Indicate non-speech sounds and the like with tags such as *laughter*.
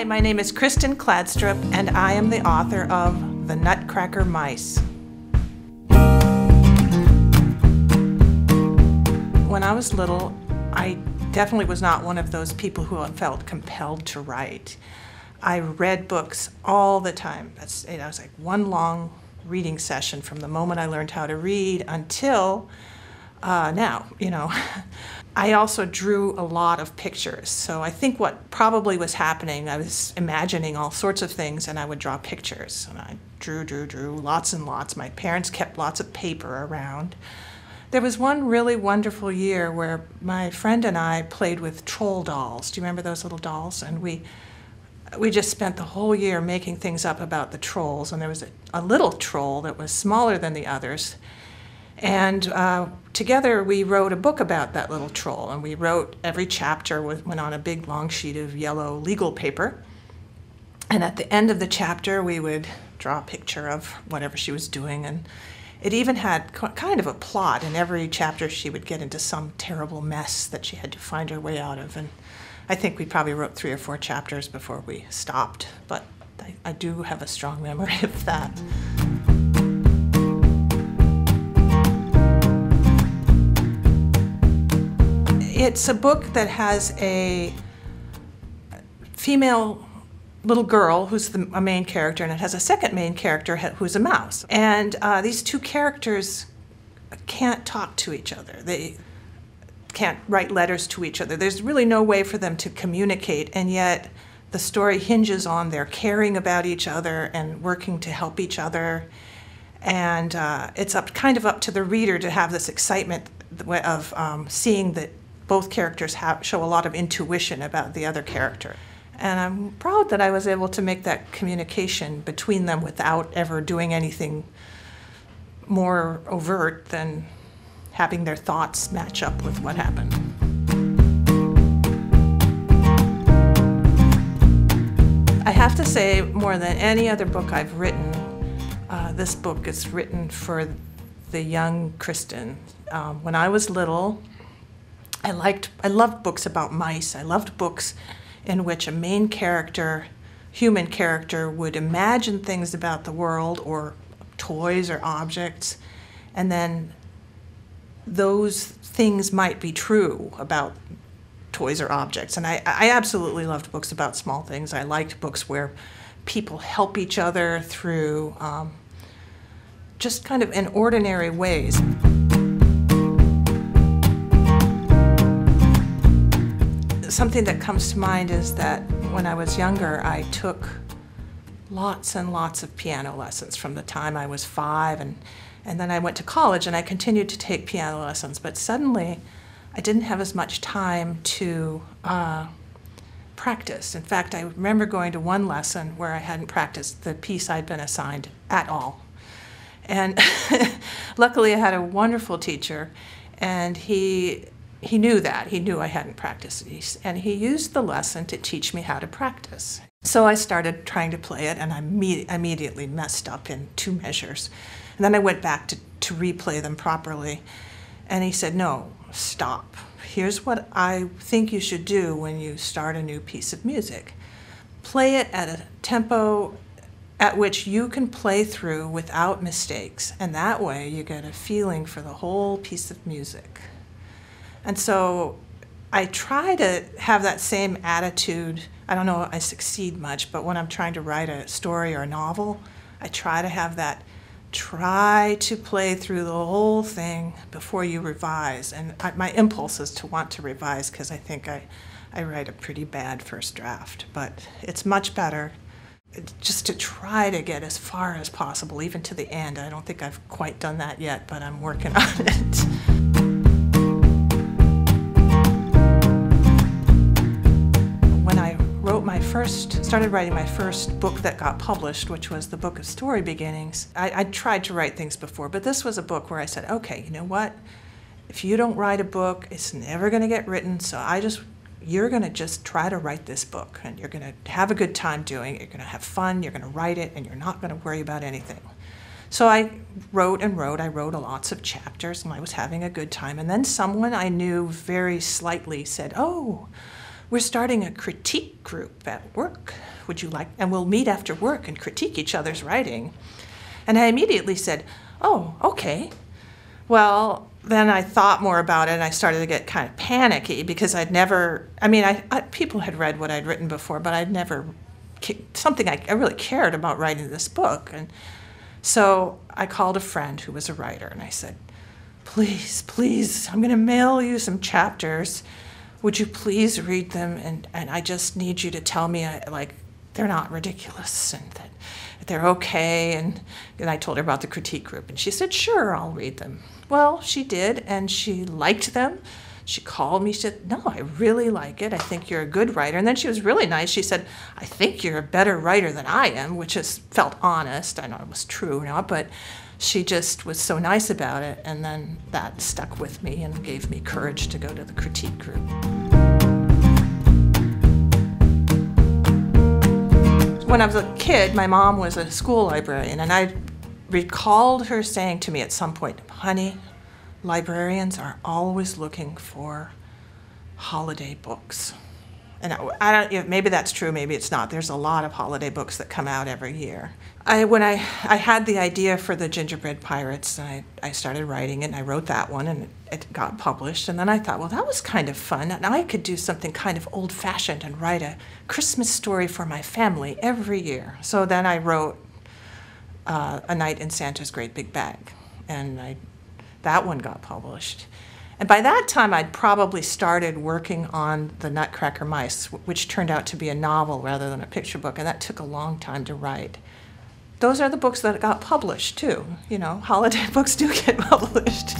Hi, my name is Kristin Kladstrup, and I am the author of The Nutcracker Mice. When I was little, I definitely was not one of those people who felt compelled to write. I read books all the time. That's, it was like one long reading session from the moment I learned how to read until uh, now, you know. *laughs* I also drew a lot of pictures. So I think what probably was happening, I was imagining all sorts of things and I would draw pictures. And I drew, drew, drew, lots and lots. My parents kept lots of paper around. There was one really wonderful year where my friend and I played with troll dolls. Do you remember those little dolls? And we we just spent the whole year making things up about the trolls. And there was a, a little troll that was smaller than the others. And uh, together we wrote a book about that little troll. And we wrote every chapter went on a big long sheet of yellow legal paper. And at the end of the chapter, we would draw a picture of whatever she was doing. And it even had kind of a plot. In every chapter, she would get into some terrible mess that she had to find her way out of. And I think we probably wrote three or four chapters before we stopped. But I, I do have a strong memory *laughs* of that. It's a book that has a female little girl who's the, a main character, and it has a second main character who's a mouse. And uh, these two characters can't talk to each other. They can't write letters to each other. There's really no way for them to communicate, and yet the story hinges on their caring about each other and working to help each other. And uh, it's up, kind of up to the reader to have this excitement of um, seeing that both characters have, show a lot of intuition about the other character. And I'm proud that I was able to make that communication between them without ever doing anything more overt than having their thoughts match up with what happened. I have to say, more than any other book I've written, uh, this book is written for the young Kristin. Um, when I was little, I liked, I loved books about mice. I loved books in which a main character, human character, would imagine things about the world or toys or objects, and then those things might be true about toys or objects. And I, I absolutely loved books about small things. I liked books where people help each other through um, just kind of in ordinary ways. Something that comes to mind is that when I was younger, I took lots and lots of piano lessons from the time I was five, and, and then I went to college and I continued to take piano lessons. But suddenly, I didn't have as much time to uh, practice. In fact, I remember going to one lesson where I hadn't practiced the piece I'd been assigned at all. And *laughs* luckily, I had a wonderful teacher, and he he knew that. He knew I hadn't practiced. these. And he used the lesson to teach me how to practice. So I started trying to play it, and I immediately messed up in two measures. And then I went back to, to replay them properly. And he said, No, stop. Here's what I think you should do when you start a new piece of music play it at a tempo at which you can play through without mistakes. And that way you get a feeling for the whole piece of music. And so I try to have that same attitude. I don't know I succeed much, but when I'm trying to write a story or a novel, I try to have that try to play through the whole thing before you revise. And I, my impulse is to want to revise because I think I, I write a pretty bad first draft. But it's much better uh, just to try to get as far as possible, even to the end. I don't think I've quite done that yet, but I'm working *laughs* on it. Wrote my first, started writing my first book that got published, which was the Book of Story Beginnings. I, I tried to write things before, but this was a book where I said, okay, you know what? If you don't write a book, it's never going to get written, so I just you're going to just try to write this book and you're going to have a good time doing it. You're going to have fun, you're going to write it, and you're not going to worry about anything. So I wrote and wrote. I wrote lots of chapters and I was having a good time. And then someone I knew very slightly said, Oh, we're starting a critique group at work. Would you like? And we'll meet after work and critique each other's writing. And I immediately said, Oh, okay. Well, then I thought more about it and I started to get kind of panicky because I'd never, I mean, I, I people had read what I'd written before, but I'd never, something I, I really cared about writing this book. And so I called a friend who was a writer and I said, please, please, I'm going to mail you some chapters. Would you please read them? And, and I just need you to tell me, uh, like, they're not ridiculous and that they're okay. And, and I told her about the critique group, and she said, Sure, I'll read them. Well, she did, and she liked them. She called me, she said, No, I really like it. I think you're a good writer. And then she was really nice. She said, I think you're a better writer than I am, which is felt honest. I know it was true or not, but she just was so nice about it. And then that stuck with me and gave me courage to go to the critique group. When I was a kid, my mom was a school librarian, and I recalled her saying to me at some point, honey, librarians are always looking for holiday books. And I, don't, maybe that's true, maybe it's not. There's a lot of holiday books that come out every year. I, when I, I had the idea for the Gingerbread Pirates, I, I started writing it, and I wrote that one, and it, it got published. And then I thought, well, that was kind of fun. And I could do something kind of old fashioned and write a Christmas story for my family every year. So then I wrote uh, A Night in Santa's Great Big Bag, and I, that one got published. And by that time, I'd probably started working on The Nutcracker Mice, which turned out to be a novel rather than a picture book, and that took a long time to write those are the books that got published too. You know, holiday *laughs* books do get *laughs* published.